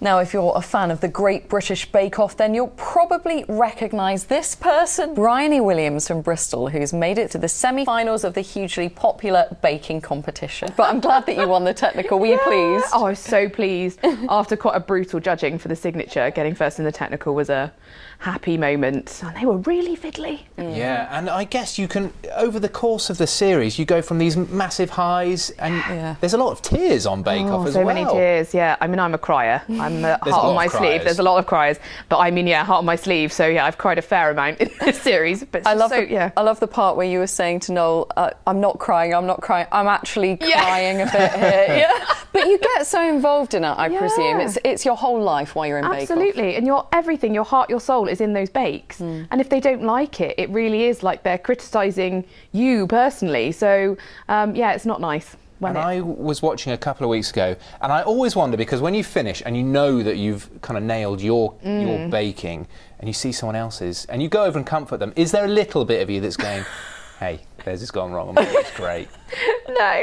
Now, if you're a fan of the Great British Bake Off, then you'll probably recognise this person, Briony Williams from Bristol, who's made it to the semi finals of the hugely popular baking competition. But I'm glad that you won the technical. Were you pleased? Oh, I was so pleased. After quite a brutal judging for the signature, getting first in the technical was a happy moment. And they were really fiddly. Yeah, and I guess you can, over the course of the series, you go from these massive highs, and Yeah. there's a lot of tears on Bake oh, Off Oh, as so well. many tears. Yeah, I mean, I'm a crier. I'm a heart on my sleeve. criers. There's a lot of cries, but I mean, yeah, heart on my sleeve. So yeah, I've cried a fair amount in this series. But I love so, the, yeah. I love the part where you were saying to Noel, uh, "I'm not crying. I'm not crying. I'm actually Yeah. crying a bit here." Yeah. But you get so involved in it, I presume. It's it's your whole life while you're in Bake Absolutely, and your everything, your heart, your soul is in those bakes. Mm. And if they don't like it, it really is like they're criticising you personally. So um, yeah, it's not nice. When And it, I was watching a couple of weeks ago, and I always wonder because when you finish and you know that you've kind of nailed your Mm. your baking, and you see someone else's, and you go over and comfort them, is there a little bit of you that's going, "Hey, theirs has gone wrong, is great"? no.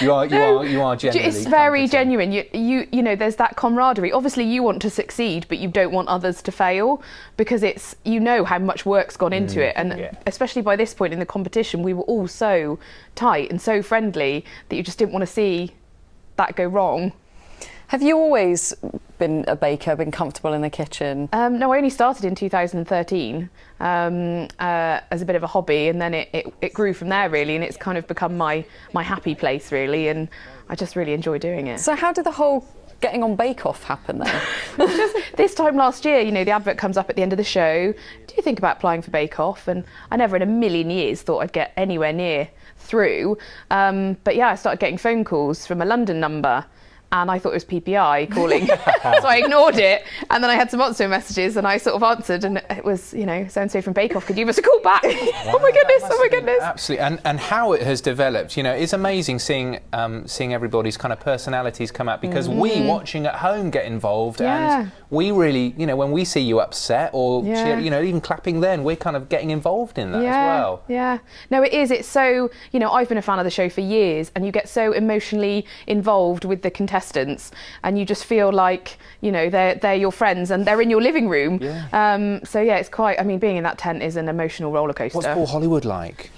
You are, you No. are, you are genuinely. It's very genuine. You, you, you know, there's that camaraderie. Obviously, you want to succeed, but you don't want others to fail because it's you know how much work's gone into mm, it, and Yeah. especially by this point in the competition, we were all so tight and so friendly that you just didn't want to see that go wrong. Have you always been a baker, been comfortable in the kitchen? Um, no, I only started in 2013 um, uh, as a bit of a hobby, and then it, it, it grew from there really, and it's kind of become my my happy place really, and I just really enjoy doing it. So how did the whole getting on Bake Off happen then? just this time last year, you know, the advert comes up at the end of the show. Do you think about applying for Bake Off? And I never in a million years thought I'd get anywhere near through. Um, but yeah, I started getting phone calls from a London number. And I thought it was PPI calling, so I ignored it. And then I had some answer messages, and I sort of answered, and it was, you know, so and so from Bake Off. Could you give us a call back? oh my goodness! Oh my goodness! Absolutely, and and how it has developed, you know, it's amazing seeing um, seeing everybody's kind of personalities come out because we watching at home get involved, Mm. Yeah. and we really, you know, when we see you upset or Yeah. cheer, you know, even clapping, then we're kind of getting involved in that yeah, as well. Yeah. No, it is. It's so, you know, I've been a fan of the show for years and you get so emotionally involved with the contestants and you just feel like, you know, they're, they're your friends and they're in your living room. Yeah. Um, so, yeah, it's quite, I mean, being in that tent is an emotional roller coaster. What's Paul Hollywood like?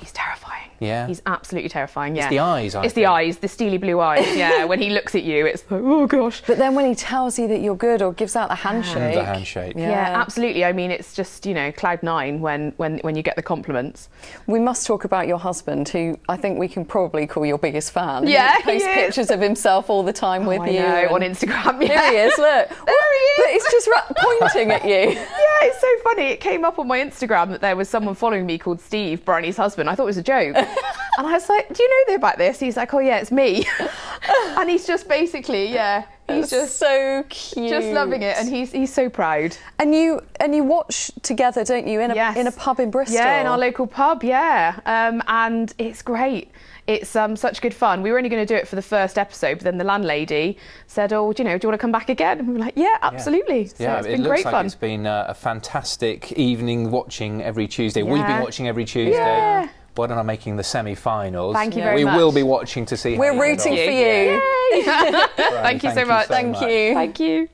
He's. Yeah. He's absolutely terrifying. Yeah. It's the eyes, I it's the eyes, the steely blue eyes. Yeah. when he looks at you, it's like, oh gosh. but then when he tells you that you're good or gives out the handshake. The handshake. Yeah. Yeah. absolutely. I mean, it's just you know cloud nine when when when you get the compliments. We must talk about your husband, who I think we can probably call your biggest fan. Yeah, he posts he is. pictures of himself all the time oh, with Oh, I you know, on Instagram. Here Yeah. he is. Look, There he is. But it's just ra- pointing at you. Yeah, it's so funny. It came up on my Instagram that there was someone following me called Steve, Briony's husband. I thought it was a joke. and I was like, Do you know about this? He's like, Oh, yeah, it's me. and he's just basically, yeah, he's just so cute. just loving it. And he's he's so proud. and you and you watch together, don't you, in a Yes. in a pub in Bristol? Yeah, in our local pub, yeah. Um, and it's great. It's um, such good fun. We were only going to do it for the first episode, but then the landlady said, "Oh, do you know, do you want to come back again?" And we were like, "Yeah, absolutely." So Yeah, it's it been looks great like fun. it's been uh, a fantastic evening watching every Tuesday. We've been watching every Tuesday. Yeah. Well done on making the semi-finals. Thank you Yeah. very we much. We will be watching to see. We're how rooting on. for you. Yay! Brilliant. Thank you so much. Thank you. Thank you.